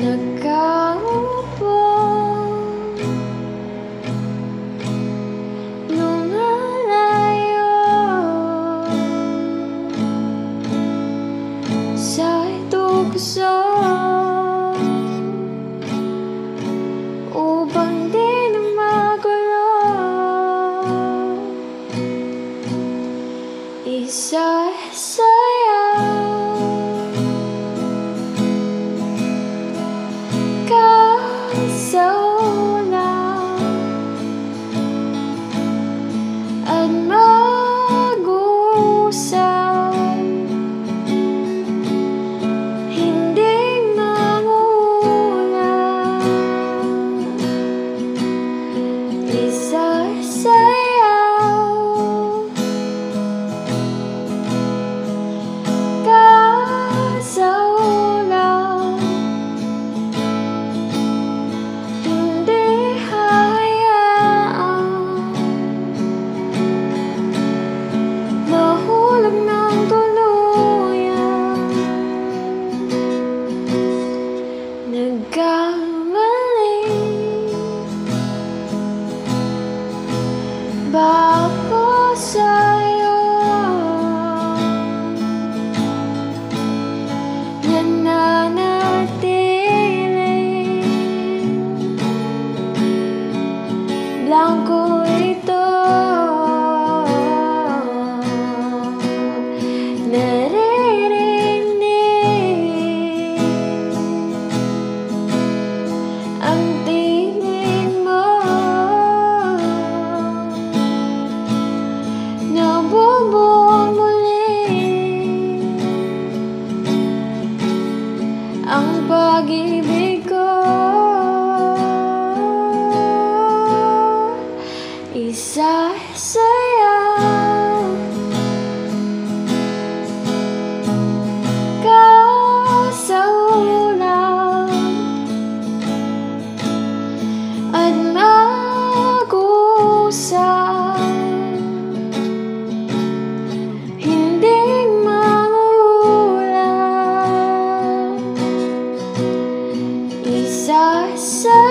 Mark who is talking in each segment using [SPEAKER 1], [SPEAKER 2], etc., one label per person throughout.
[SPEAKER 1] Nagkaupo. Lumalayo Sa ito ba ako sa so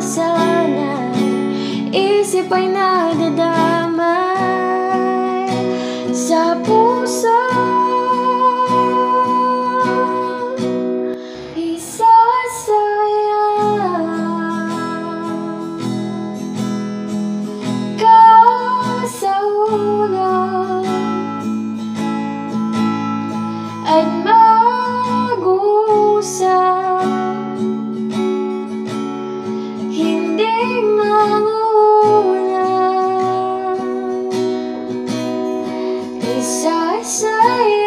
[SPEAKER 1] sana Isip ay nadadamay Sa puso. So I say.